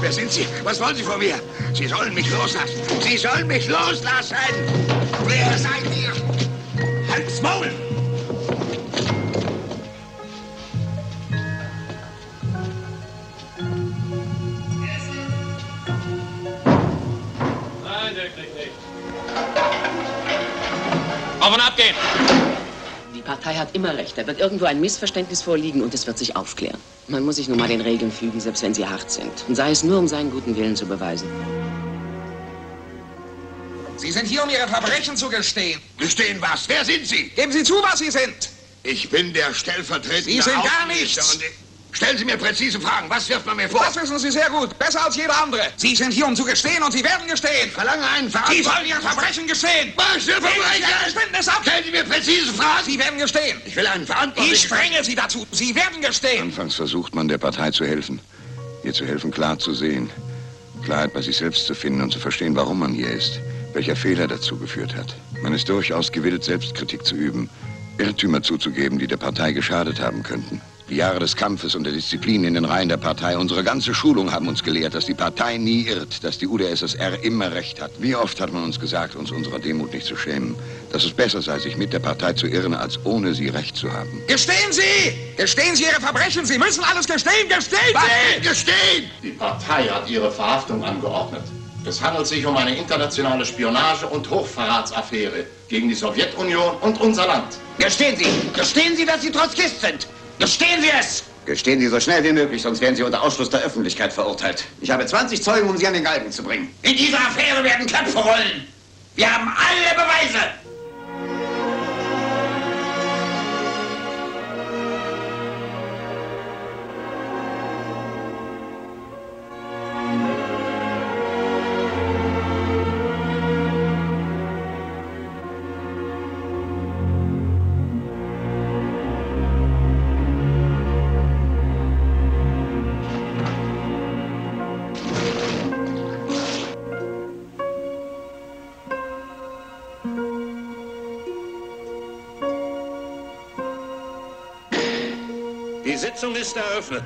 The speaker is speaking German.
Wer sind Sie? Was wollen Sie von mir? Sie sollen mich loslassen. Sie sollen mich loslassen. Wer seid ihr? Halt's Maul! Auf und ab gehen! Die Partei hat immer recht. Da wird irgendwo ein Missverständnis vorliegen und es wird sich aufklären. Man muss sich nur mal den Regeln fügen, selbst wenn sie hart sind. Und sei es nur, um seinen guten Willen zu beweisen. Sie sind hier, um Ihre Verbrechen zu gestehen. Gestehen was? Wer sind Sie? Geben Sie zu, was Sie sind. Ich bin der stellvertretende Sie sind gar nichts. Ich- Stellen Sie mir präzise Fragen. Was wirft man mir vor? Das wissen Sie sehr gut. Besser als jeder andere. Sie sind hier, um zu gestehen und Sie werden gestehen. Verlange einen Sie Verantwortlichen. sollen Ihre Verbrechen gestehen. Was für Sie Verbrechen? Ihr Geständnis ab. Stellen Sie mir präzise Fragen. Sie werden gestehen. Ich will einen Verantwortlichen. Ich dränge Sie dazu. Sie werden gestehen. Anfangs versucht man der Partei zu helfen. Ihr zu helfen, klar zu sehen. Klarheit bei sich selbst zu finden und zu verstehen, warum man hier ist. Welcher Fehler dazu geführt hat. Man ist durchaus gewillt, Selbstkritik zu üben. Irrtümer zuzugeben, die der Partei geschadet haben könnten. Die Jahre des Kampfes und der Disziplin in den Reihen der Partei, unsere ganze Schulung haben uns gelehrt, dass die Partei nie irrt, dass die UdSSR immer recht hat. Wie oft hat man uns gesagt, uns unserer Demut nicht zu schämen, dass es besser sei, sich mit der Partei zu irren, als ohne sie recht zu haben. Gestehen Sie. Gestehen Sie Ihre Verbrechen. Sie müssen alles gestehen. Gestehen Was Sie. gestehen? Die Partei hat ihre Verhaftung angeordnet. Es handelt sich um eine internationale Spionage- und Hochverratsaffäre gegen die Sowjetunion und unser Land. Gestehen Sie! Gestehen Sie, dass Sie Trotzkist sind! Gestehen Sie es! Gestehen Sie so schnell wie möglich, sonst werden Sie unter Ausschluss der Öffentlichkeit verurteilt. Ich habe 20 Zeugen, um Sie an den Galgen zu bringen. In dieser Affäre werden Köpfe rollen! Wir haben alle Beweise! Die Sitzung ist eröffnet.